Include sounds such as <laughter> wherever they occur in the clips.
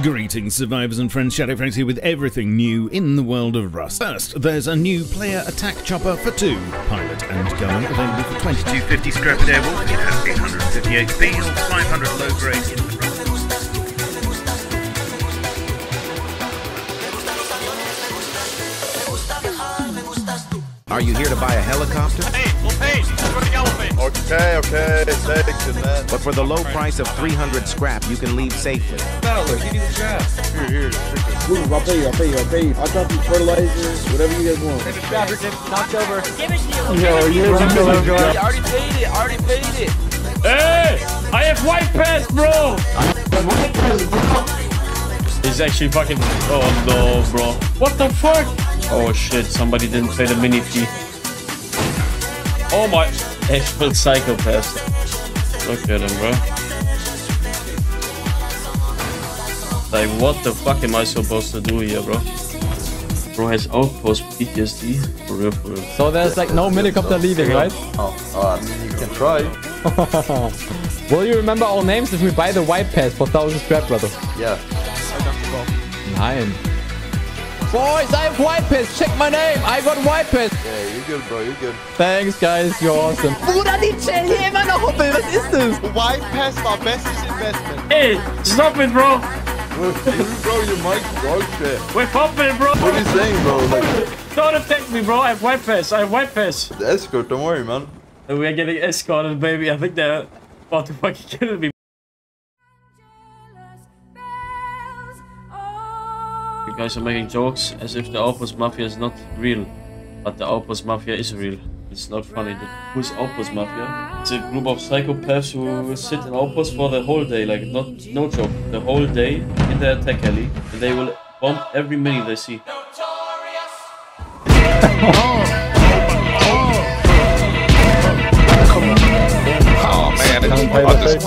Greetings, survivors and friends. Shadowfax here with everything new in the world of Rust. First, there's a new player attack chopper for two, pilot and gunner, available for 2250 scrap at Airwolf. It has 850 HP or 500 low grade Are you here to buy a helicopter? Hey, we'll pay. Let's go to Okay, okay, thanks, and then. But for the low price of 300 scrap, you can leave safely. Here, here, take this. Move, I'll pay you, I'll pay you, I'll pay you. I'll drop you fertilizer, whatever you guys want. Knocked over. Give it to you. Yo, you're I already paid it. I already paid it. Hey! I have white pass, bro! He's actually fucking. Oh no, bro. What the fuck? Oh shit, somebody didn't pay the mini fee. Oh my. Actual psychopath. Look at him, bro. Like, what the fuck am I supposed to do here, bro? Bro has outpost PTSD. For real, for real. So there's like no minicopter leaving, right? Oh, uh, I mean, you can try. <laughs> Will you remember our names if we buy the white pass for 1000 scrap, brother? Yeah. I don't know. Nein. Boys, I have white pass. Check my name. I got white pass. Yeah, you're good, bro, you're good. Thanks, guys. You're awesome. Bruder, die Cell hier immer noch hoppeln. Was ist das? White Pass war bestes Investment. Hey, stop it, bro! bro, your mic, bro, shit. We're popping, bro! What are you saying, bro? Like, Don't attack me, bro. I have white pass. I have white pass. the escort, don't worry, man. We are getting escorted, baby. I think they're about to fucking kill me. Guys are making jokes as if the Outpost Mafia is not real. But the Outpost Mafia is real. It's not funny. The- Who's Outpost Mafia? It's a group of psychopaths who sit in Outpost for the whole day. Like, not no joke. The whole day in the attack alley. And they will bomb every mini they see. Oh, man, I just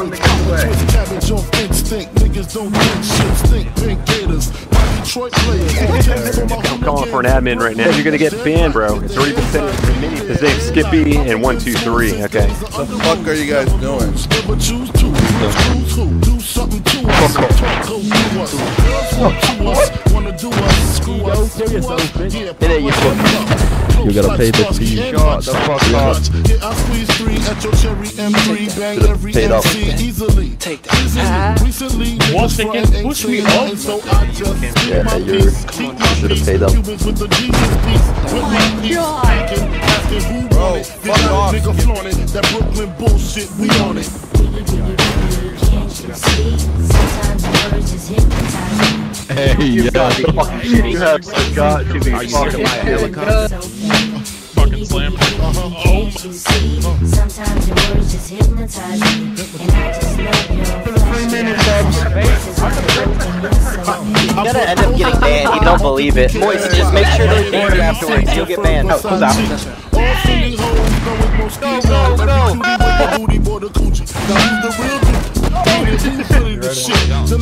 I'm calling for an admin right now. You're gonna get banned, bro. It's already been sent to me. His name's Skippy and one two three. Okay. What the fuck are you guys doing? Never choose to. Choose who? Do something to us. Go through us. Girls want to us. Wanna do us. Screw us. Screw us. Yeah, You gotta pay the fee. Shut the fuck up. Yeah, I squeeze three at your cherry M3. Bang every paid off. MC easily. Take that. Ah. Recently, What? niggas They frontin' can ain't push me saying off? So I just Yeah, my you're- Keep my should've peace. paid up. Cubans with the Jesus piece. Oh with my peace. Thinking, asking who Bro, want it. fuck Get that off. Nigga flaunt it. That Brooklyn bullshit, we on it. Hey, yeah. You have got to be fucking my helicopter. Fucking slam. Sometimes your words just hypnotize me, and I just love your You're gonna end up getting banned. You don't believe it. Boys, just make sure they thank you afterwards. You'll get banned. All Philly hoes know it most go, go, go.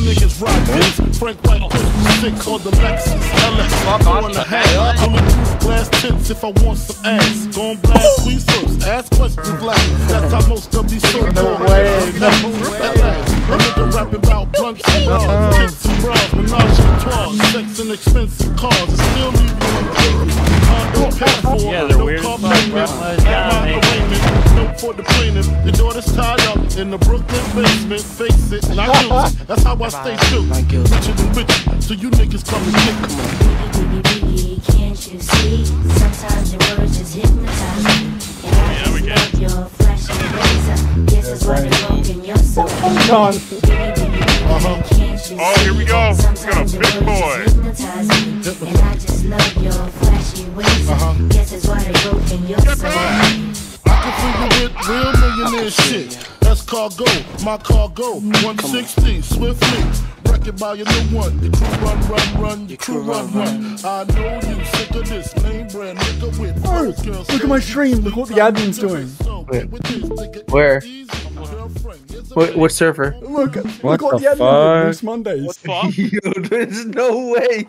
Booty boy. Now who's the real dude? Who's the shit? Them niggas rock this. Frank White Christmas six or the Lexus LX. Go on the hat. Bulletproof glass tips if I want some ass. Gon' blast squeeze first. Ask questions last. That's how most of these so-called way. No A nigga rapping about blunts and bras, tits and bras, menage a trois, sex and expensive cars. And still leave you in jail. Condo paid for. Yeah, they're no weird car fuck, bro. At arraignment, note for the plaintiff. Your daughter's tied up in the Brooklyn basement. Face it, not guilty. <laughs> That's how I stay true. Richer than rich, so you niggas come and uh-huh. get come on. Can't you see? Sometimes your words just hypnotize me, and I just love your flashing razor. Guess that's why they broke in your soul. Oh, here we go. We got a big boy. Hypnotize me, and I just love your flashy ways. Guess that's why they broke in your soul. I can figure with real millionaire shit. That's cargo, my cargo. 160, swiftly. Wreck it by your new one. Your crew run, run, run. Your crew run, run. I know you sick of this name brand nigga with Oh, girls. look at my stream. Look what the admin's doing. Where? What, what server? Look, What look what the the admin did. fuck? Loose Mondays. <laughs> Fuck. <laughs> Yo, there's no way.